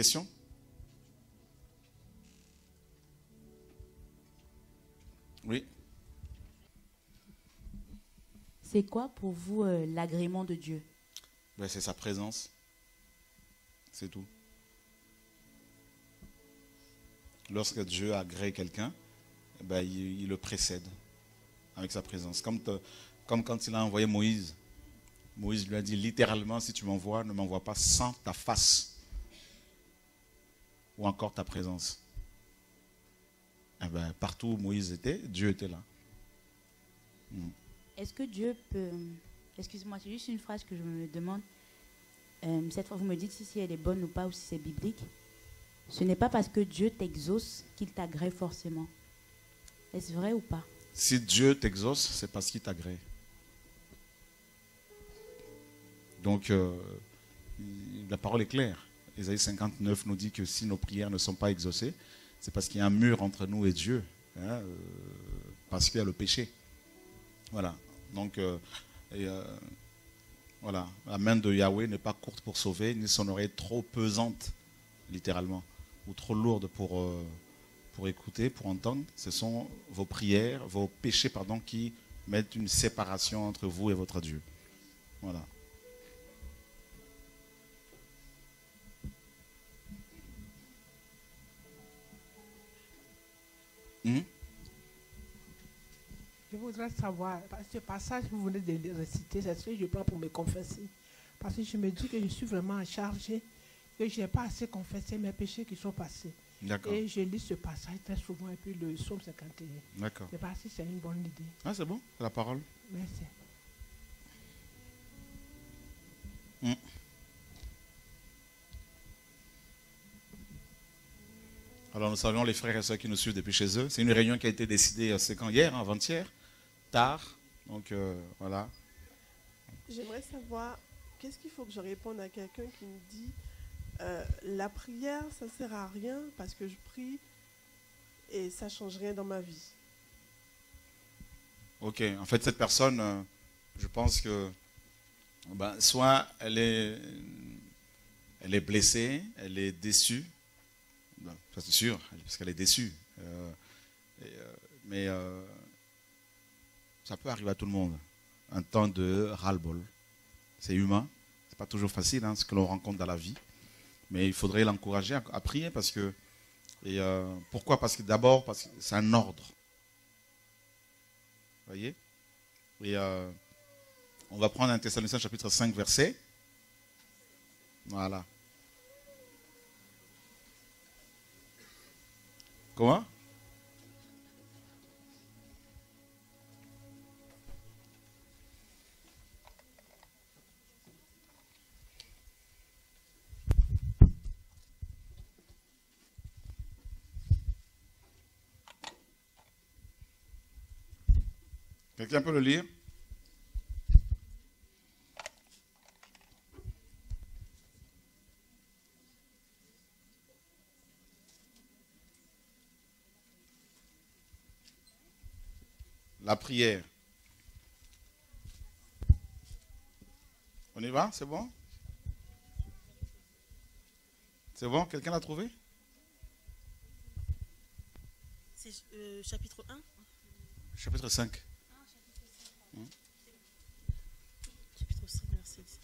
question Oui. C'est quoi pour vous euh, l'agrément de Dieu? Ben, c'est sa présence. C'est tout. Lorsque Dieu agrée quelqu'un, ben, il, il le précède avec sa présence. Comme, te- comme quand il a envoyé Moïse. Moïse lui a dit littéralement, si tu m'envoies, ne m'envoie pas sans ta face ou encore ta présence. Eh ben, partout où Moïse était, Dieu était là. Est-ce que Dieu peut... Excusez-moi, c'est juste une phrase que je me demande. Euh, cette fois, vous me dites si, si elle est bonne ou pas, ou si c'est biblique. Ce n'est pas parce que Dieu t'exauce qu'il t'agrée forcément. Est-ce vrai ou pas? Si Dieu t'exauce, c'est parce qu'il t'agrée. Donc, euh, la parole est claire. Ésaïe 59 nous dit que si nos prières ne sont pas exaucées, c'est parce qu'il y a un mur entre nous et Dieu, hein, euh, parce qu'il y a le péché. Voilà. Donc, euh, euh, voilà. La main de Yahweh n'est pas courte pour sauver, ni son oreille trop pesante, littéralement, ou trop lourde pour, pour écouter, pour entendre. Ce sont vos prières, vos péchés, pardon, qui mettent une séparation entre vous et votre Dieu. Voilà. Mhm. Je voudrais savoir, parce que ce passage que vous venez de le réciter, c'est ce que je prends pour me confesser. Parce que je me dis que je suis vraiment chargé, que je n'ai pas assez confessé mes péchés qui sont passés. D'accord. Et je lis ce passage très souvent, et puis le psaume 51. D'accord. Je ne sais pas si c'est une bonne idée. Ah, c'est bon, la parole? Merci. Alors nous saluons les frères et sœurs qui nous suivent depuis chez eux. C'est une réunion qui a été décidée, euh, c'est quand hier, hein, avant-hier, tard. Donc euh, voilà. J'aimerais savoir, qu'est-ce qu'il faut que je réponde à quelqu'un qui me dit euh, la prière, ça sert à rien parce que je prie et ça change rien dans ma vie. Ok, en fait, cette personne, euh, je pense que ben, soit elle est, elle est blessée, elle est déçue, Ça c'est sûr, parce qu'elle est déçue. Euh, euh, mais euh, ça peut arriver à tout le monde. Un temps de ras-le-bol. C'est humain, c'est pas toujours facile, hein, ce que l'on rencontre dans la vie. Mais il faudrait l'encourager à, prier parce que. Et pourquoi? Parce que d'abord, parce que c'est un ordre voyez? Et on va prendre un Thessaloniciens chapitre 5, verset. Voilà. Comment Quelqu'un peut le lire? La prière. On y va C'est bon? C'est bon? Quelqu'un l'a trouvé? C'est euh, chapitre 1 Chapitre 5. Chapitre 5, verset 10.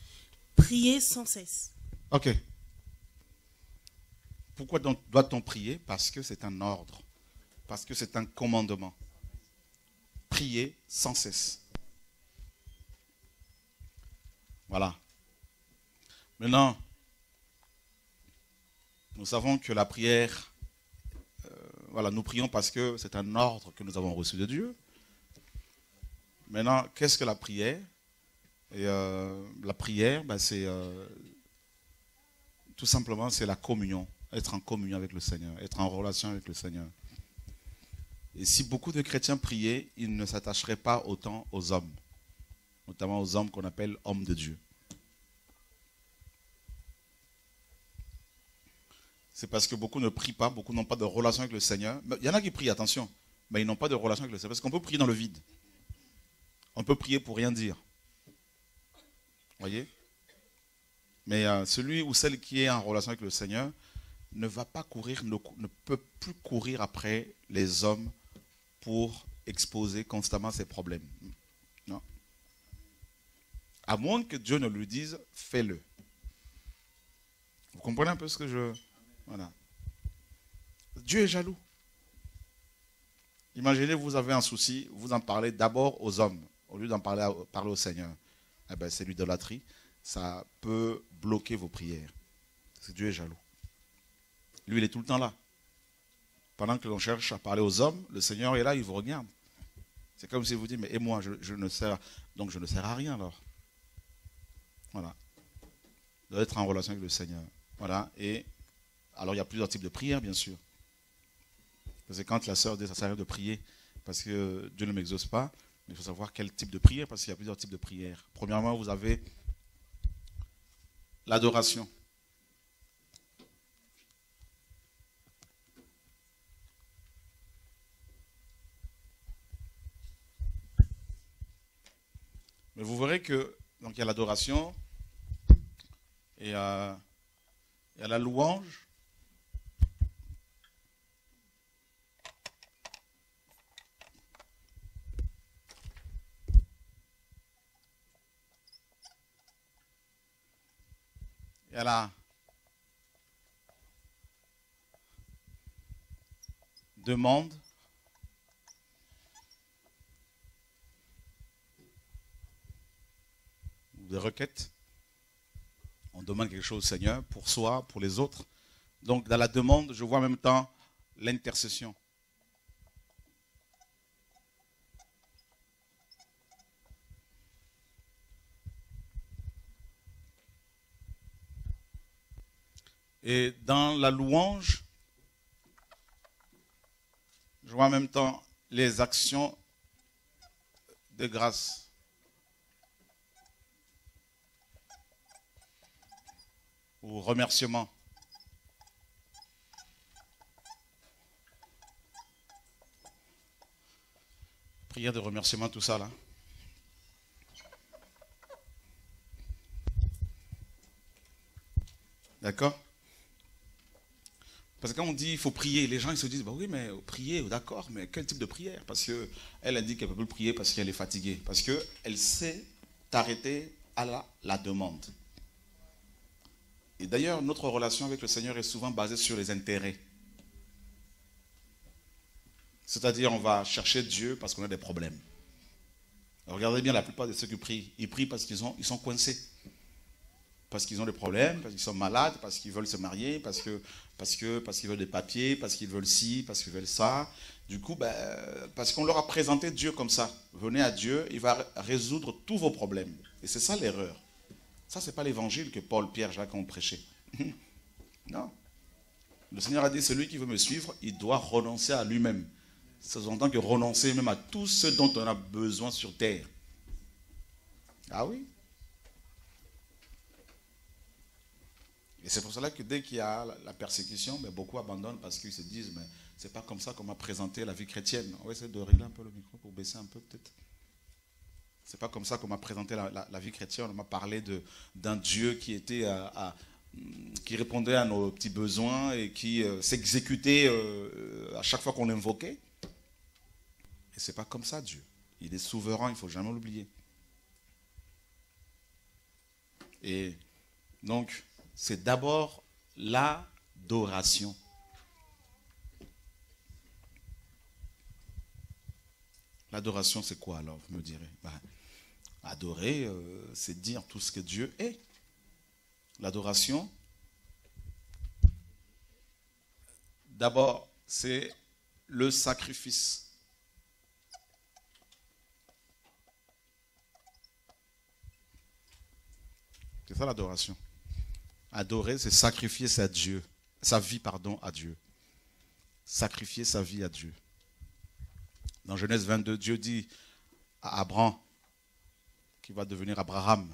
Priez sans cesse. Ok. Pourquoi donc doit-on prier? Parce que c'est un ordre. Parce que c'est un commandement. Prier sans cesse. Voilà. Maintenant, nous savons que la prière, euh, voilà, nous prions parce que c'est un ordre que nous avons reçu de Dieu. Maintenant, qu'est-ce que la prière? Et euh, La prière, ben, c'est euh, tout simplement, c'est la communion, être en communion avec le Seigneur, être en relation avec le Seigneur. Et si beaucoup de chrétiens priaient, ils ne s'attacheraient pas autant aux hommes, notamment aux hommes qu'on appelle hommes de Dieu. C'est parce que beaucoup ne prient pas, beaucoup n'ont pas de relation avec le Seigneur. Il y en a qui prient, attention, mais ils n'ont pas de relation avec le Seigneur. Parce qu'on peut prier dans le vide. On peut prier pour rien dire. Voyez? Mais euh, celui ou celle qui est en relation avec le Seigneur, ne va pas courir, ne peut plus courir après les hommes pour exposer constamment ses problèmes. Non. À moins que Dieu ne lui dise, fais-le. Vous comprenez un peu ce que je... Voilà. Dieu est jaloux. Imaginez, vous avez un souci, vous en parlez d'abord aux hommes, au lieu d'en parler, parler au Seigneur. Eh ben, c'est l'idolâtrie. Ça peut bloquer vos prières. Parce que Dieu est jaloux. Lui, il est tout le temps là. Pendant que l'on cherche à parler aux hommes, le Seigneur est là, il vous regarde. C'est comme si vous dites, mais et moi, je, ne sers, donc je ne sers à rien alors. Voilà. Vous être en relation avec le Seigneur. Voilà. Et alors, il y a plusieurs types de prières, bien sûr. Que quand la sœur dit, ça sert de prier, parce que Dieu ne m'exauce pas, il faut savoir quel type de prière, parce qu'il y a plusieurs types de prières. Premièrement, vous avez l'adoration. Mais vous verrez que donc il y a l'adoration et euh, il y a la louange. Il y a la demande. Des requêtes. On demande quelque chose au Seigneur pour soi, pour les autres. Donc dans la demande, je vois en même temps l'intercession. Et dans la louange, je vois en même temps les actions de grâce. Ou remerciement. Prière de remerciement, tout ça là. D'accord? Parce que quand on dit il faut prier, les gens ils se disent bah oui mais prier, d'accord, mais quel type de prière? Parce que elle a dit qu'elle peut plus prier parce qu'elle est fatiguée, parce que elle sait t'arrêter à la demande. Et d'ailleurs, notre relation avec le Seigneur est souvent basée sur les intérêts. C'est-à-dire, on va chercher Dieu parce qu'on a des problèmes. Regardez bien la plupart de ceux qui prient. Ils prient parce qu'ils ils sont coincés. Parce qu'ils ont des problèmes, parce qu'ils sont malades, parce qu'ils veulent se marier, parce parce que parce qu'ils veulent des papiers, parce qu'ils veulent ci, parce qu'ils veulent ça. Du coup, ben, parce qu'on leur a présenté Dieu comme ça. Venez à Dieu, il va résoudre tous vos problèmes. Et c'est ça l'erreur. Ça, ce n'est pas l'évangile que Paul, Pierre, Jacques ont prêché. non. Le Seigneur a dit, celui qui veut me suivre, il doit renoncer à lui-même. Ça sous-entend que renoncer même à tout ce dont on a besoin sur terre. Ah oui. Et c'est pour cela que dès qu'il y a la persécution, ben, beaucoup abandonnent parce qu'ils se disent, mais c'est pas comme ça qu'on m'a présenté la vie chrétienne. On va essayer de régler un peu le micro pour baisser un peu peut-être. C'est pas comme ça qu'on m'a présenté la, vie chrétienne. On m'a parlé d'un Dieu qui était à, à, qui répondait à nos petits besoins et qui euh, s'exécutait euh, à chaque fois qu'on l'invoquait. Et c'est pas comme ça Dieu. Il est souverain, il faut jamais l'oublier. Et donc c'est d'abord l'adoration. L'adoration, c'est quoi alors, vous me direz? Ben, Adorer, euh, c'est dire tout ce que Dieu est. L'adoration, d'abord, c'est le sacrifice. C'est ça l'adoration. Adorer, c'est sacrifier sa Dieu, sa vie, pardon, à Dieu. Sacrifier sa vie à Dieu. Dans Genèse 22, Dieu dit à Abraham, qui va devenir Abraham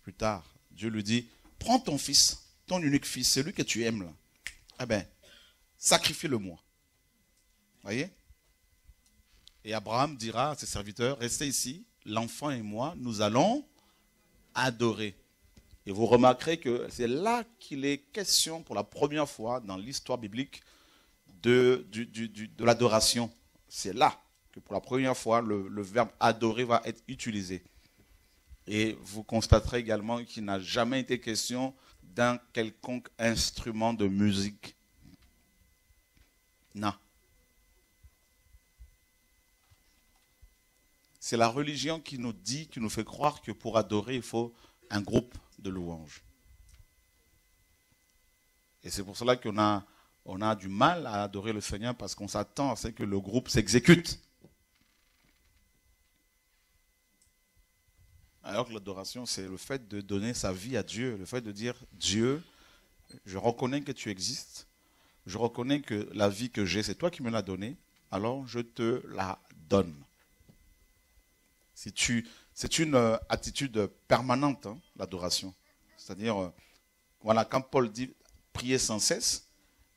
plus tard, Dieu lui dit, prends ton fils, ton unique fils, celui que tu aimes là. Eh bien, sacrifie-le-moi. Voyez? Et Abraham dira à ses serviteurs, restez ici, l'enfant et moi, nous allons adorer. Et vous remarquerez que c'est là qu'il est question pour la première fois dans l'histoire biblique de, l'adoration. C'est là que pour la première fois le verbe adorer va être utilisé. Et vous constaterez également qu'il n'a jamais été question d'un quelconque instrument de musique. Non. C'est la religion qui nous dit, qui nous fait croire que pour adorer, il faut un groupe de louanges. Et c'est pour cela qu'on a, a du mal à adorer le Seigneur parce qu'on s'attend à ce que le groupe s'exécute. Alors que l'adoration, c'est le fait de donner sa vie à Dieu, le fait de dire Dieu, je reconnais que tu existes, je reconnais que la vie que j'ai, c'est toi qui me l'as donnée, alors je te la donne. C'est une euh, attitude permanente, hein, l'adoration. C'est-à-dire, euh, voilà, quand Paul dit prier sans cesse,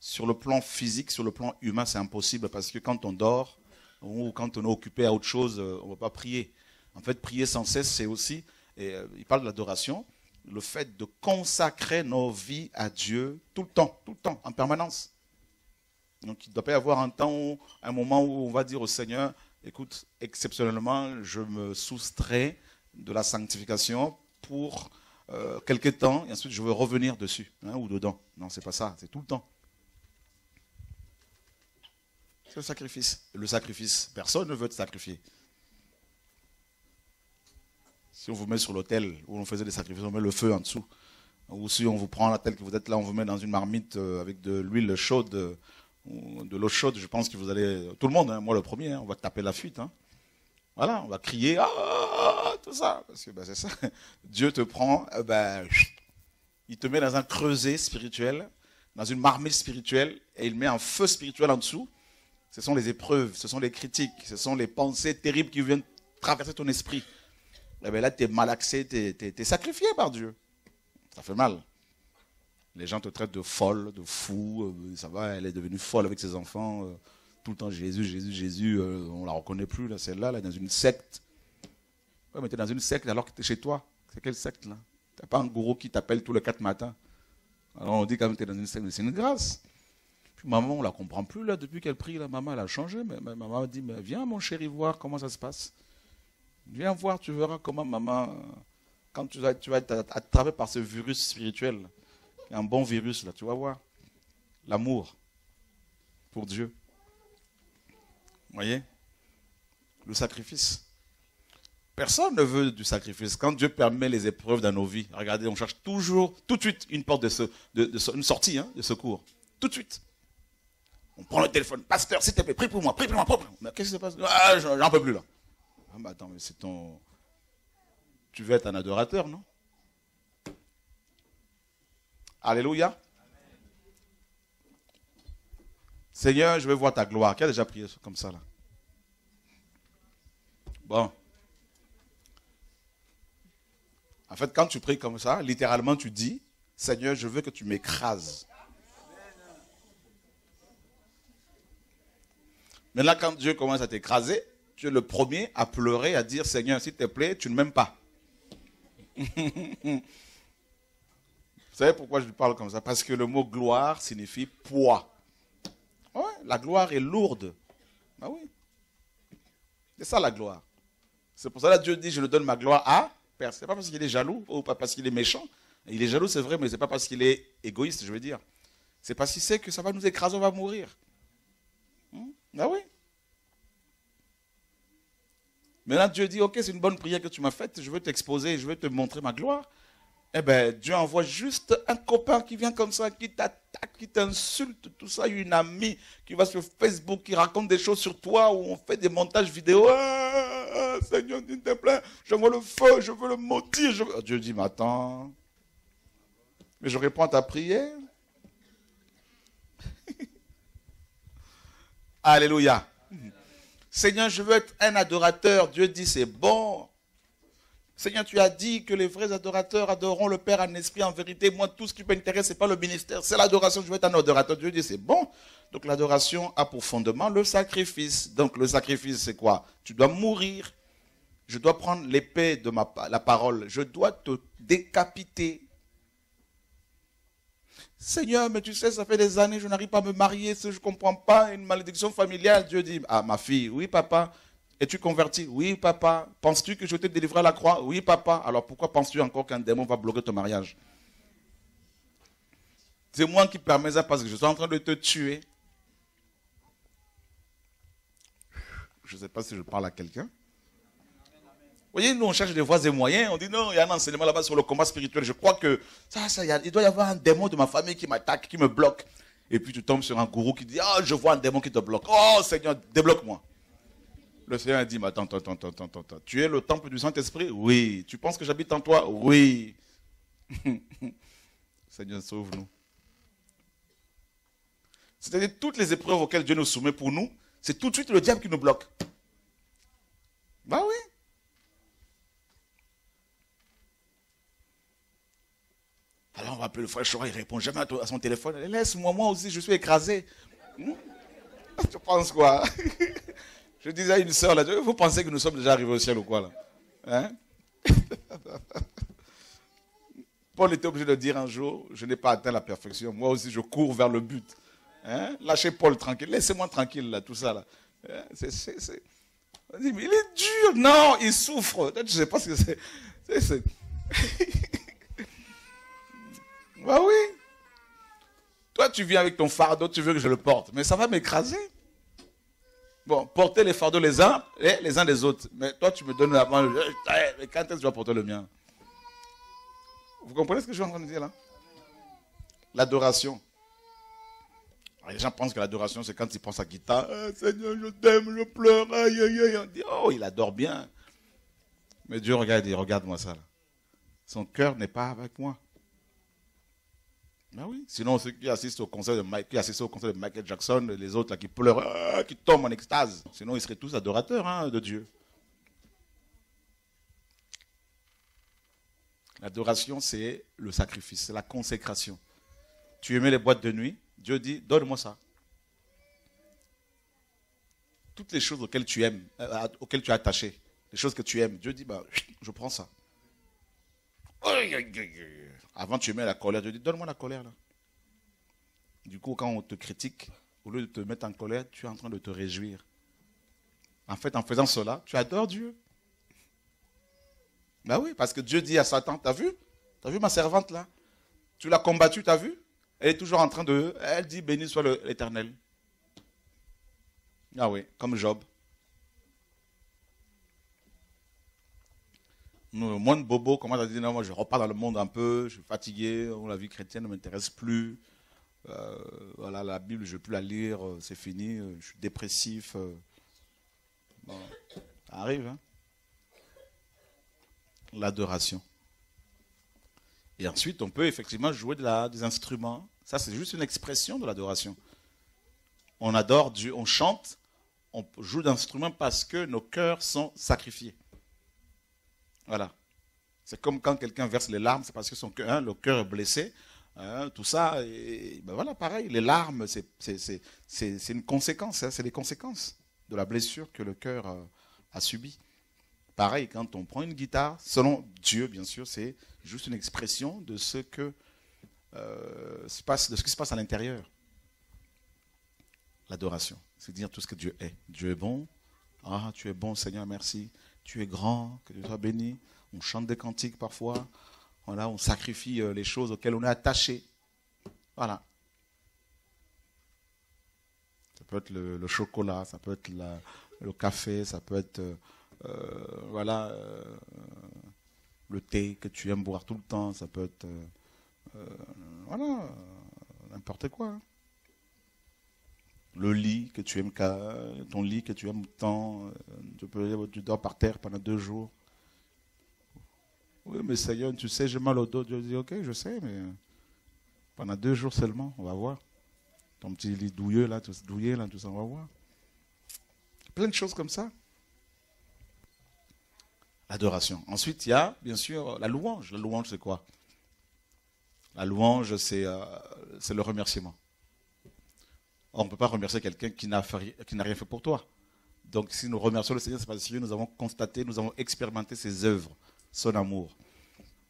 sur le plan physique, sur le plan humain, c'est impossible parce que quand on dort ou quand on est occupé à autre chose, euh, on ne va pas prier. En fait, prier sans cesse, c'est aussi, et, euh, il parle de l'adoration, le fait de consacrer nos vies à Dieu tout le temps, tout le temps, en permanence. Donc il ne doit pas y avoir un temps, où- un moment où on va dire au Seigneur, écoute, exceptionnellement, je me soustrais de la sanctification pour euh, quelques temps, et ensuite je veux revenir dessus, hein, ou dedans. Non, c'est pas ça, c'est tout le temps. C'est le sacrifice. Le sacrifice, personne ne veut te sacrifier. Si on vous met sur l'autel où on faisait des sacrifices, on met le feu en dessous. Ou si on vous prend la tête que vous êtes là, on vous met dans une marmite euh, avec de l'huile chaude, euh, de l'eau chaude, je pense que vous allez. Tout le monde, hein, moi le premier, hein, on va taper la fuite. hein. Voilà, on va crier, ah, tout ça. Parce que ben, c'est ça. Dieu te prend, euh, ben, il te met dans un creuset spirituel, dans une marmite spirituelle, et il met un feu spirituel en dessous. Ce sont les épreuves, ce sont les critiques, ce sont les pensées terribles qui viennent traverser ton esprit. Et bien là, tu es malaxé, tu es, sacrifié par Dieu. Ça fait mal. Les gens te traitent de folle, de fou. euh, ça va, elle est devenue folle avec ses enfants. euh, tout le temps Jésus, Jésus, Jésus. euh, on la reconnaît plus, là, celle-là, elle est dans une secte. Ouais, mais tu es dans une secte alors que tu es chez toi. C'est quelle secte, là? Tu pas un gourou qui t'appelle tous les quatre matins. Alors on dit quand même tu es dans une secte, mais c'est une grâce. Puis maman, on la comprend plus, là, depuis qu'elle prie, la maman, elle a changé. Mais, ma maman dit, mais viens, mon chéri, voir comment ça se passe. Viens voir, tu verras comment maman, quand tu vas, être attrapé par ce virus spirituel, un bon virus, là, tu vas voir. L'amour pour Dieu. Voyez? Le sacrifice. Personne ne veut du sacrifice. Quand Dieu permet les épreuves dans nos vies, regardez, on cherche toujours, tout de suite, une porte de, ce, de une sortie hein, de secours. Tout de suite. On prend le téléphone. Pasteur, s'il te plaît, prie pour moi, prie pour moi, prie pour moi. Mais qu'est-ce qui se passe? Ah, j'en peux plus là. Ah, attends, mais c'est ton. Tu veux être un adorateur, non? Alléluia. Seigneur, je veux voir ta gloire. Qui a déjà prié comme ça là? Bon. En fait, quand tu pries comme ça, littéralement, tu dis Seigneur, je veux que tu m'écrases. Mais là, quand Dieu commence à t'écraser, tu es le premier à pleurer, à dire Seigneur, s'il te plaît, tu ne m'aimes pas. Vous savez pourquoi je lui parle comme ça? Parce que le mot gloire signifie poids. La gloire est lourde. Ah oui. C'est ça la gloire. C'est pour ça que Dieu dit Je le donne ma gloire à Père. Ce pas parce qu'il est jaloux ou pas parce qu'il est méchant. Il est jaloux, c'est vrai, mais ce n'est pas parce qu'il est égoïste, je veux dire. C'est parce qu'il sait que ça va nous écraser, on va mourir. Ah oui. Maintenant, Dieu dit, ok, c'est une bonne prière que tu m'as faite, je veux t'exposer, je veux te montrer ma gloire. Eh bien, Dieu envoie juste un copain qui vient comme ça, qui t'attaque, qui t'insulte, tout ça, une amie qui va sur Facebook, qui raconte des choses sur toi, où on fait des montages vidéo. Ah, ah, Seigneur, s'il te plaît, je vois le feu, je veux le maudire. Dieu dit, mais attends, mais je réponds à ta prière. Alléluia. Seigneur, je veux être un adorateur. Dieu dit, c'est bon. Seigneur, tu as dit que les vrais adorateurs adoreront le Père en esprit, en vérité. Moi, tout ce qui m'intéresse, ce n'est pas le ministère, c'est l'adoration. Je veux être un adorateur. Dieu dit, c'est bon. Donc l'adoration a pour fondement le sacrifice. Donc le sacrifice, c'est quoi? Tu dois mourir. Je dois prendre l'épée de la parole. Je dois te décapiter Seigneur, mais tu sais, ça fait des années, je n'arrive pas à me marier, je ne comprends pas, une malédiction familiale. Dieu dit, ah ma fille, oui papa, es-tu converti Oui papa. Penses-tu que je t'ai délivré à la croix? Oui papa. Alors pourquoi penses-tu encore qu'un démon va bloquer ton mariage? C'est moi qui permets ça parce que je suis en train de te tuer. Je ne sais pas si je parle à quelqu'un. Vous voyez, nous, on cherche des voies et moyens. On dit non, il y a un enseignement là-bas sur le combat spirituel. Je crois que ça, ça, il doit y avoir un démon de ma famille qui m'attaque, qui me bloque. Et puis tu tombes sur un gourou qui dit Ah, je vois un démon qui te bloque. Oh Seigneur, débloque-moi. Le Seigneur a dit Mais attends, attends, attends, attends, attends. Tu es le temple du Saint-Esprit? Oui. Tu penses que j'habite en toi? Oui. Seigneur, sauve-nous. C'est-à-dire, toutes les épreuves auxquelles Dieu nous soumet pour nous, c'est tout de suite le diable qui nous bloque. Bah oui. Alors on va appeler le frère Chora, il répond jamais à, son téléphone. Laisse-moi, moi aussi, je suis écrasé. Hmm? Tu penses quoi? Je disais à une soeur, là, vous pensez que nous sommes déjà arrivés au ciel ou quoi là? Hein? Paul était obligé de dire un jour, je n'ai pas atteint la perfection, moi aussi je cours vers le but. Hein? Lâchez Paul tranquille, laissez-moi tranquille là, tout ça là. Hein? On dit, mais il est dur, non, il souffre. Je ne sais pas ce que c'est. Bah oui. Toi, tu viens avec ton fardeau, tu veux que je le porte, mais ça va m'écraser. Bon, porter les fardeaux les uns, les, uns des autres. Mais toi, tu me donnes la main. Mais quand est-ce que je dois porter le mien? Vous comprenez ce que je suis en train de dire là? L'adoration. Les gens pensent que l'adoration, c'est quand ils pensent à guitare. Ah, Seigneur, je t'aime, je pleure. Oh, il adore bien. Mais Dieu regarde, dit, regarde-moi ça. Son cœur n'est pas avec moi. Ben oui. Sinon, ceux qui assistent au concert de, qui au de Michael Jackson, les autres là, qui pleurent, euh, qui tombent en extase. Sinon, ils seraient tous adorateurs hein, de Dieu. L'adoration, c'est le sacrifice, c'est la consécration. Tu aimais les boîtes de nuit, Dieu dit, donne-moi ça. Toutes les choses auxquelles tu aimes, euh, auxquelles tu es attaché, les choses que tu aimes, Dieu dit, bah, je prends ça. Avant, tu mets la colère. Dieu dit, donne-moi la colère. Là. Du coup, quand on te critique, au lieu de te mettre en colère, tu es en train de te réjouir. En fait, en faisant cela, tu adores Dieu. Ben oui, parce que Dieu dit à Satan, t'as vu? T'as vu ma servante là? Tu l'as combattue, t'as vu? Elle est toujours en train de... Elle dit, béni soit l'Éternel. Ah oui, comme Job. Moi, de bobo comment à dire non, moi je repars dans le monde un peu, je suis fatigué, la vie chrétienne ne m'intéresse plus. Euh, voilà, la Bible, je ne veux plus la lire, euh, c'est fini, euh, je suis dépressif. ça arrive, hein L'adoration. Et ensuite, on peut effectivement jouer de la, des instruments. Ça, c'est juste une expression de l'adoration. On adore Dieu, on chante, on joue d'instruments parce que nos cœurs sont sacrifiés. Voilà. C'est comme quand quelqu'un verse les larmes, c'est parce que son cœur, hein, le cœur est blessé. Hein, tout ça, et, ben voilà, pareil, les larmes, c'est une conséquence, hein, c'est les conséquences de la blessure que le cœur a, a subie. Pareil, quand on prend une guitare, selon Dieu, bien sûr, c'est juste une expression de ce que euh, se passe, de ce qui se passe à l'intérieur. L'adoration, c'est dire tout ce que Dieu est. Dieu est bon. Ah, tu es bon, Seigneur, merci tu es grand, que tu sois béni. On chante des cantiques parfois. Voilà, on sacrifie euh, les choses auxquelles on est attaché. Voilà. Ça peut être le, chocolat, ça peut être le café, ça peut être euh, euh, voilà, le thé que tu aimes boire tout le temps, ça peut être voilà, n'importe quoi. Hein le lit que tu aimes, ton lit que tu aimes tant, euh, tu, peux, dors par terre pendant deux jours. Oui, mais Seigneur, tu sais, j'ai mal au dos. Dieu dit, ok, je sais, mais euh, pendant deux jours seulement, on va voir. Ton petit lit douilleux, là, tout, douillé, là, tout ça, on va voir. Plein de choses comme ça. L'adoration. Ensuite, il y a, bien sûr, la louange. La louange, c'est quoi? La louange, c'est euh, le remerciement on ne peut pas remercier quelqu'un qui n'a rien fait pour toi. Donc si nous remercions le Seigneur, c'est parce que nous avons constaté, nous avons expérimenté ses œuvres, son amour.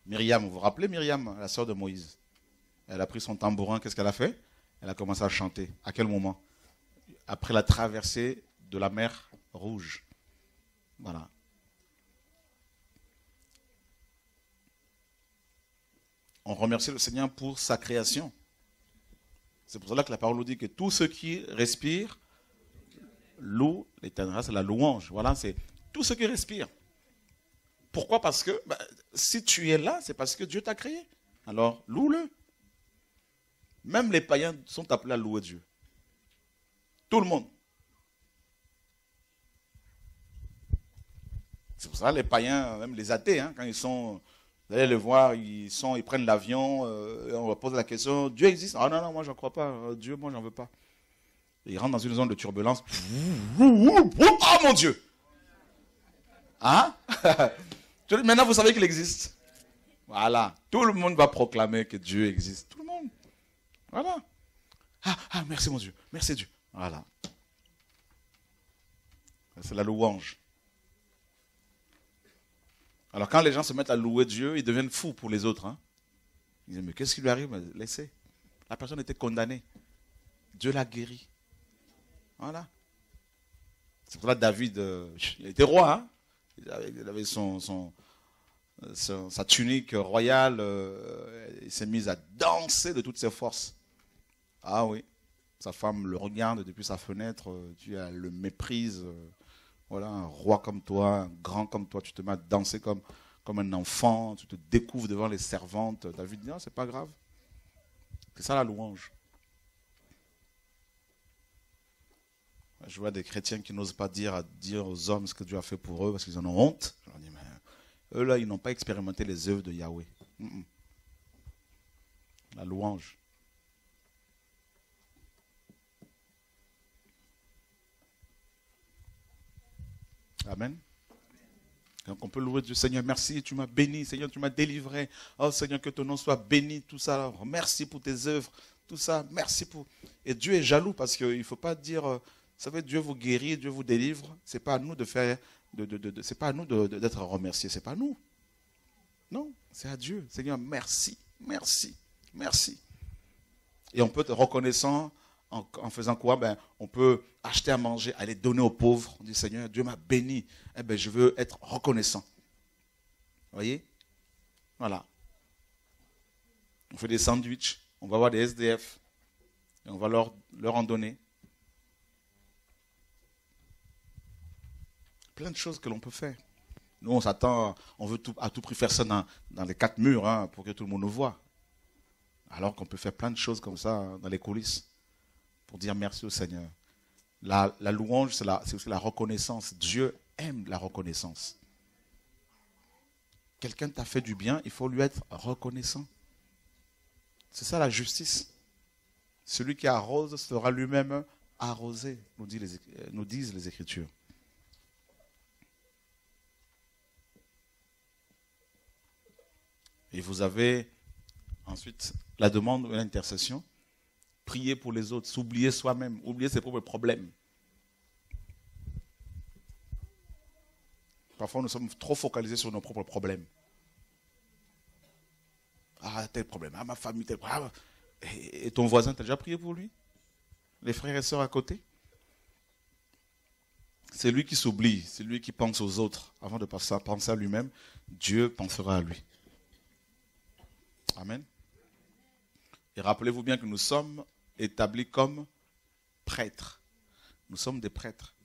Myriam, vous vous rappelez Myriam, la sœur de Moïse? Elle a pris son tambourin, qu'est-ce qu'elle a fait? Elle a commencé à chanter. À quel moment? Après la traversée de la mer Rouge. Voilà. On remercie le Seigneur pour sa création. C'est pour cela que la parole nous dit que tout ce qui respire loue l'éternel. C'est la louange. Voilà, c'est tout ce qui respire. Pourquoi? Parce que bah, si tu es là, c'est parce que Dieu t'a créé. Alors, loue-le. Même les païens sont appelés à louer Dieu. Tout le monde. C'est pour ça les païens, même les athées, hein, quand ils sont, vous allez les voir, ils, sont, ils prennent l'avion, euh, on leur pose la question, Dieu existe? Ah non, non, moi je ne crois pas, euh, Dieu, moi j'en veux pas. ils rentrent dans une zone de turbulence. Oh mon Dieu Hein? Maintenant vous savez qu'il existe. Voilà. Tout le monde va proclamer que Dieu existe. Tout le monde. Voilà. Ah, ah merci mon Dieu. Merci Dieu. Voilà. C'est la louange. Alors quand les gens se mettent à louer Dieu, ils deviennent fous pour les autres. Hein. Ils disent, mais qu'est-ce qui lui arrive? Laissez. La personne était condamnée. Dieu l'a guéri. Voilà. C'est pour ça que David, euh, était roi. Hein. il avait, sa tunique royale. Euh, il s'est mis à danser de toutes ses forces. Ah oui. Sa femme le regarde depuis sa fenêtre. Dieu euh, le méprise. Voilà, un roi comme toi, un grand comme toi, tu te mets à danser comme, un enfant, tu te découvres devant les servantes. David dit, non, c'est pas grave. C'est ça la louange. Je vois des chrétiens qui n'osent pas dire, dire aux hommes ce que Dieu a fait pour eux parce qu'ils en ont honte. Je leur dis, mais eux là, ils n'ont pas expérimenté les œuvres de Yahweh. La louange. Amen. Donc on peut louer Dieu, Seigneur, merci, tu m'as béni, Seigneur, tu m'as délivré. Oh Seigneur, que ton nom soit béni, tout ça. merci pour tes œuvres, tout ça. Merci pour. Et Dieu est jaloux parce qu'il ne faut pas dire, euh, vous savez, Dieu vous guérit, Dieu vous délivre. C'est pas à nous de de, de, c'est pas à nous d'être remerciés, c'est pas à nous. Non, c'est à Dieu. Seigneur, merci, merci, merci. Et on peut être reconnaissant en, faisant quoi? Ben, On peut acheter à manger, aller donner aux pauvres. On dit Seigneur, Dieu m'a béni. Eh ben, je veux être reconnaissant. Vous voyez? Voilà. On fait des sandwichs, on va voir des SDF et on va leur, leur en donner. Plein de choses que l'on peut faire. Nous, on s'attend, on veut à tout prix faire ça dans, les quatre murs hein, pour que tout le monde nous voit. Alors qu'on peut faire plein de choses comme ça dans les coulisses pour dire merci au Seigneur. La, louange, c'est aussi la reconnaissance. Dieu aime la reconnaissance. Quelqu'un t'a fait du bien, il faut lui être reconnaissant. C'est ça la justice. Celui qui arrose sera lui-même arrosé, nous, nous disent les Écritures. Et vous avez ensuite la demande de l'intercession prier pour les autres, s'oublier soi-même, oublier ses propres problèmes. Parfois, nous sommes trop focalisés sur nos propres problèmes. Ah, tel problème. Ah, ma famille, tel problème. Ah, et, ton voisin, tu as déjà prié pour lui? Les frères et sœurs à côté? C'est lui qui s'oublie, c'est lui qui pense aux autres. Avant de penser à lui-même, Dieu pensera à lui. Amen. Et rappelez-vous bien que nous sommes établis comme prêtres. Nous sommes des prêtres.